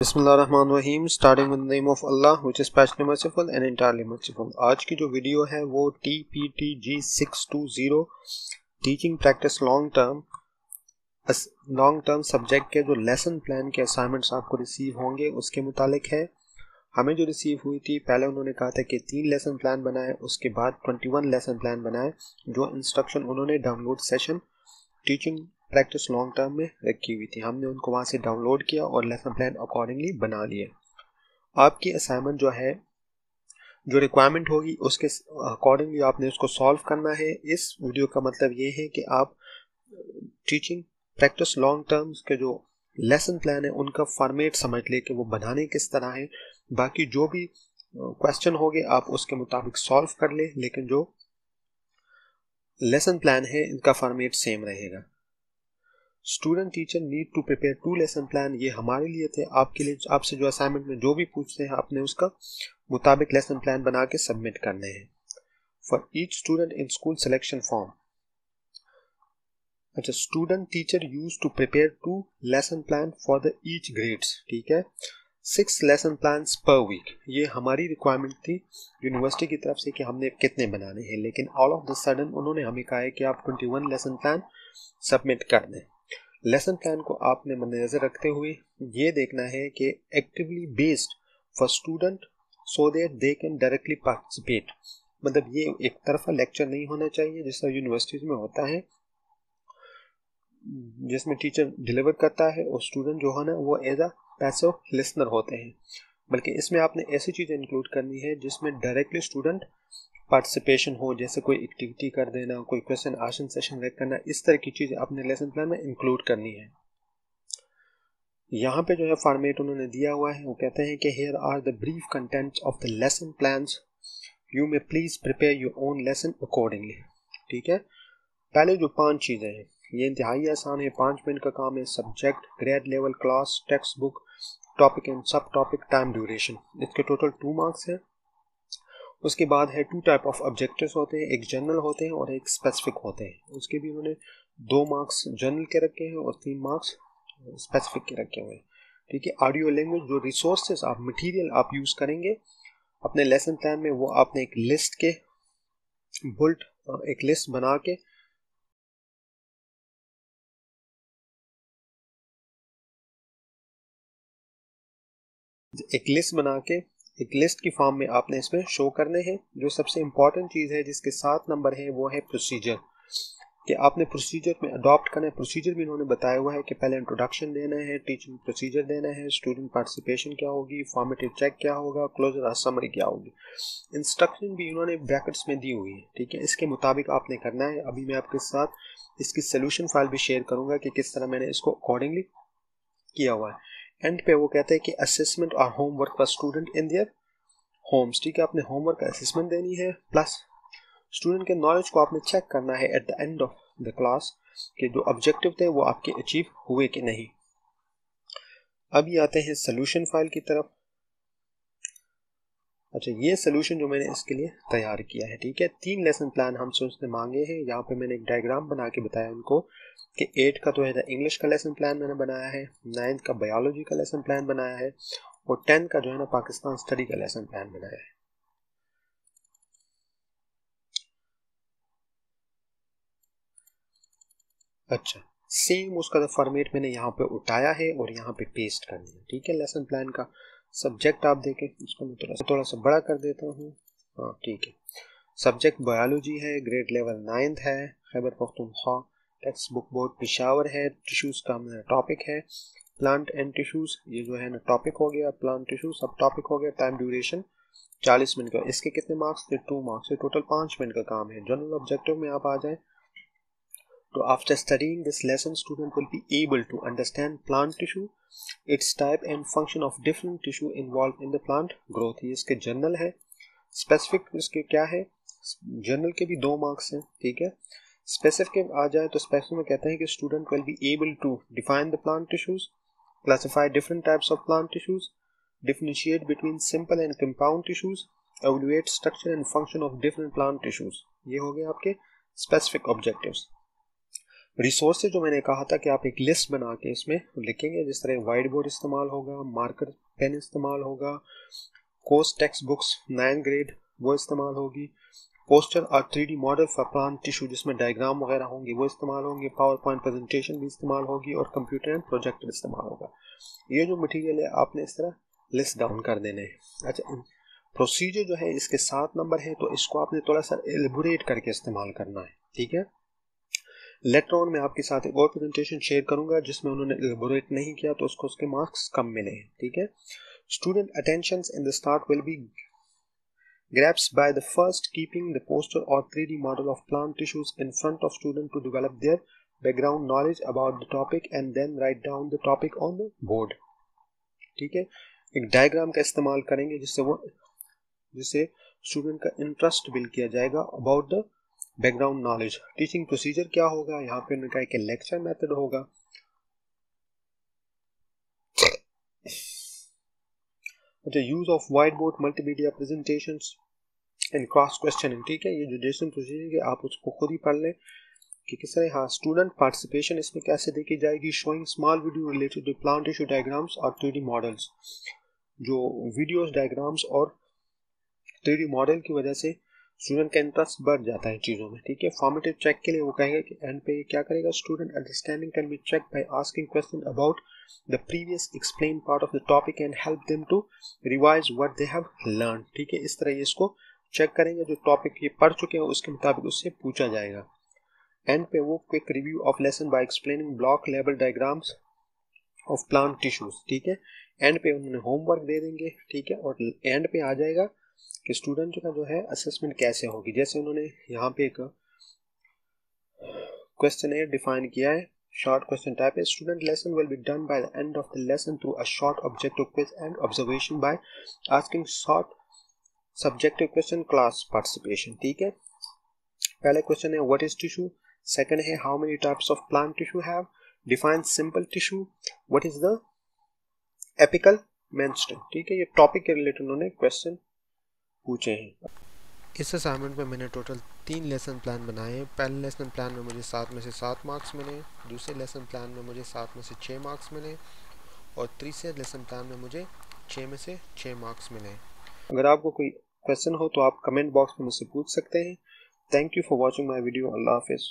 Bismillahirrahmanirrahim starting with the name of Allah, which is passionately merciful and entirely merciful आज की जो video है, वो two zero teaching practice long term long term subject के जो lesson plan के assignments आपको रिसीव होंगे, उसके मुतालिक है। हमें जो रिसीव हुई थी, पहले उन्होंने कहा था कि तीन लेसन प्लान बनाए, उसके बाद ट्वेंटी वन लेसन प्लान बनाए, जो इंस्ट्रक्शन उन्होंने download session teaching practice long term में रखी हुई थी। हमने उनको वहाँ से डाउनलोड किया और लेसन प्लान अकॉर्डिंगली बना लिए। आपकी असाइनमेंट जो है, जो रिक्वायरमेंट होगी, उसके अकॉर्डिंगली आपने उसको सॉल्व करना है। इस वीडियो का मतलब ये है कि आप टीचिंग प्रैक्टिस लॉन्ग टर्म्स के जो लेसन प्लान है, उनका फॉर्मेट समझ ले कि वो बनाने किस तरह है। बाकी जो भी क्वेश्चन होंगे, आप उसके मुताबिक सॉल्व कर ले, लेकिन जो लेसन प्लान है, इनका फॉर्मेट सेम रहेगा। Student teacher need to prepare two lesson plan ये हमारे लिए थे, आपके लिए, आपसे जो असाइनमेंट में जो भी पूछते हैं, आपने उसका मुताबिक लेसन प्लान बना के सबमिट करने हैं। For each student in school selection form अच्छा student teacher use to prepare two lesson plan for the each grades ठीक है? Six lesson plan per week ये हमारी रिक्वायरमेंट थी यूनिवर्सिटी की तरफ़ से कि हमने कितने बनाने हैं, लेकिन ऑल ऑफ़ द सडन उन्होंने हमें कहा है कि आप twenty one lesson plan submit कर दें। लेसन प्लान को आपने मद्देनजर रखते हुए ये देखना है कि actively based for student so that they can directly participate मतलब ये एक तरफा लेक्चर नहीं होना चाहिए जिसका यूनिवर्सिटीज में होता है, जिसमें टीचर डिलीवर करता है और स्टूडेंट जो है ना वो एज अ पैसो लिसनर होते हैं। बल्कि इसमें आपने ऐसी चीज़ इंक्लूड करनी है जिसमें डायरेक्टली स्टूडेंट पार्टिसिपेशन हो, जैसे कोई एक्टिविटी कर देना, कोई क्वेश्चन आसन सेशन रेक करना, इस तरह की चीज़ अपने लेसन प्लान में इंक्लूड करनी है। यहाँ पे जो है फॉर्मेट उन्होंने दिया हुआ है, वो कहते हैं कि here are the brief contents of the lesson plans you may please prepare your own lesson accordingly ठीक है? पहले जो पाँच चीज़ें हैं, ये इंतहाई आसान है, पाँच मिनट का काम है subject grade level class text book topic and sub topic time duration इसके टोटल टू मार्क्स हैं। उसके बाद है टू टाइप ऑफ़ ऑब्जेक्टिव्स होते हैं, एक जनरल होते हैं और एक स्पेसिफिक होते हैं। उसके भी उन्होंने दो मार्क्स जनरल के रखे हैं और तीन मार्क्स स्पेसिफिक के रखे हुए हैं। ठीक है ऑडियो लैंग्वेज जो रिसोर्सेज आप मटेरियल आप यूज़ करेंगे, अपने लेसन प्लान में वो आपने एक लिस्ट के बुल्ट एक लिस्ट बना के एक लिस्ट बना के एक लिस्ट की फॉर्म में आपने इसमें शो करने हैं। जो सबसे इंपॉर्टेंट चीज़ है, जिसके सात नंबर है, वो है प्रोसीजर कि आपने प्रोसीजर में अडॉप्ट करना है। प्रोसीजर भी इन्होंने बताया हुआ है कि पहले इंट्रोडक्शन देना है टीचिंग प्रोसीजर देना है स्टूडेंट पार्टिसिपेशन क्या होगी फॉर्मेटिव चेक क्या होगा क्लोजर समरी क्या होगी। इंस्ट्रक्शन भी इन्होंने ब्रैकेट्स में दी हुई है, ठीक है? इसके मुताबिक आपने करना है। अभी मैं आपके साथ इसकी सोल्यूशन फ़ाइल भी शेयर करूँगा कि किस तरह मैंने इसको अकॉर्डिंगली किया हुआ है। एंड पे वो कहते हैं कि असेसमेंट और homework for student in their homes ठीक है, आपने होमवर्क का असेसमेंट देनी है प्लस स्टूडेंट के नॉलेज को आपने चेक करना है at the end of the class कि जो ऑब्जेक्टिव थे वो आपके अचीव हुए कि नहीं। अभी आते हैं सोल्यूशन फ़ाइल की तरफ़। अच्छा ये सोल्यूशन जो मैंने इसके लिए तैयार किया है, ठीक है? तीन लेसन प्लान हमसे उसने मांगे हैं। यहाँ पे मैंने एक डायग्राम बना के बताया उनको। कि एट का तो है इंग्लिश का लेसन प्लान मैंने बनाया है नाइन्थ का बायोलॉजी का लेसन प्लान बनाया है, और टेंथ का जो है ना पाकिस्तान स्टडी का लेसन प्लान बनाया है। अच्छा सेम उसका फॉर्मेट मैंने यहाँ पे उठाया है और यहाँ पे पेस्ट कर दिया ठीक है लेसन प्लान का सब्जेक्ट आप देखें, इसको मैं थोड़ा सा थोड़ा सा बड़ा कर देता हूँ। हाँ ठीक है। सब्जेक्ट बायोलॉजी है ग्रेड लेवल नाइन्थ है, Khyber Pakhtunkhwa text book board Peshawar है टिश्यूज़ का टॉपिक है। प्लांट एंड टिश्यूज़ ये जो है ना टॉपिक हो गया। प्लांट टिश्यू सब टॉपिक हो गया टाइम ड्यूरेशन चालीस मिनट का। इसके कितने मार्क्स थे? टू मार्क्स टोटल पाँच मिनट का काम है। जनरल ऑब्जेक्टिव में आप आ जाए। तो after studying this lesson student will be able to understand plant tissue its type and function of different tissue involve in the plant growth ये इसके जनरल है। स्पेसिफिक इसके क्या है? जनरल के भी दो मार्क्स हैं। ठीक है? स्पेसिफिक आ जाए तो स्पेसिफिक में कहते हैं कि student will be able to define the plant tissues classify different types of plant tissues differentiate between simple and compound tissues evaluate structure and function of different plant tissues ये हो गए आपके स्पेसिफिक ऑब्जेक्टिव रिसोर्स जो मैंने कहा था कि आप एक लिस्ट बना के इसमें लिखेंगे, जिस तरह वाइट बोर्ड इस्तेमाल होगा मार्कर पेन इस्तेमाल होगा course text books nine grade वो इस्तेमाल होगी पोस्टर और three model for plant tissue जिसमें डायग्राम वगैरह होंगे, वो इस्तेमाल होंगे पावर पॉइंट प्रेजेंटेशन भी इस्तेमाल होगी और कंप्यूटर एंड प्रोजेक्टर इस्तेमाल होगा। ये जो मटीरियल है, आपने इस तरह लिस्ट डाउन कर देने हैं। अच्छा प्रोसीजर जो है, इसके सात नंबर है तो इसको आपने थोड़ा सा एलिबोरेट करके इस्तेमाल करना है, ठीक है? लेटर ऑन में आपके साथ एक और प्रेजेंटेशन शेयर करूँगा, जिसमें उन्होंने एलिबोरेट नहीं किया तो उसको उसके मार्क्स कम मिले हैं, ठीक है? Student attention in the start will be grabs by the first keeping the poster or 3D model of plant tissues in front of student to develop their background knowledge about the topic and then write down the topic on the board ठीक है एक diagram का इस्तेमाल करेंगे जिससे वो जिससे student का इंटरेस्ट बिल्ड किया जाएगा about the background knowledge teaching procedure क्या होगा यहाँ पे उन्होंने कहा कि लेक्चर मेथड होगा अच्छा use of white board multimedia presentation and cross questioning ठीक है? ये जो जेसन प्रोसीजर है आप उसको खुद ही पढ़ लें कि किस तरह हाँ स्टूडेंट पार्टिसिपेशन इसमें कैसे देखी जाएगी showing small video related to plant issue diagrams और थ्री मॉडल्स जो वीडियोस डायग्राम्स और थ्री मॉडल की वजह से स्टूडेंट का इंटरेस्ट बढ़ जाता है चीज़ों में, ठीक है? फॉर्मेटिव चेक के लिए वो कहेंगे कि एंड पे क्या करेगा? Student understanding can be check by asking question about the previous explain part of the topic and help them to revise what they have learn ठीक है? इस तरह ये इसको चेक करेंगे, जो टॉपिक ये पढ़ चुके हैं, उसके मुताबिक उससे पूछा जाएगा। एंड पे वो quick review of lesson by explaining block level diagrams of plant tissues ठीक है? एंड पे उन्होंने होमवर्क दे देंगे, ठीक है? और एंड पे आ जाएगा कि स्टूडेंट का जो है असेसमेंट कैसे होगी? जैसे उन्होंने यहाँ पे एक क्वेश्चन ए डिफाइन किया है शॉर्ट क्वेश्चन टाइप है। Student lesson will be done by the end of the lesson through a short objective quiz and observation by asking short subjective question class participation ठीक है? पहले क्वेश्चन है what is tissue second है how many types of plant tissue have define simple tissue what is the apical meristem ठीक है, ये topic के related उन्होंने क्वेश्चन पूछे हैं। इस असाइनमेंट में मैंने टोटल तीन लेसन प्लान बनाए हैं। पहले लेसन प्लान में मुझे सात में से सात मार्क्स मिले दूसरे लेसन प्लान में मुझे सात में से छः मार्क्स मिले और तीसरे लेसन प्लान में मुझे छः में से छः मार्क्स मिले अगर आपको कोई क्वेश्चन हो तो आप कमेंट बॉक्स में मुझसे पूछ सकते हैं। Thank you for watching my video Allah हाफिज़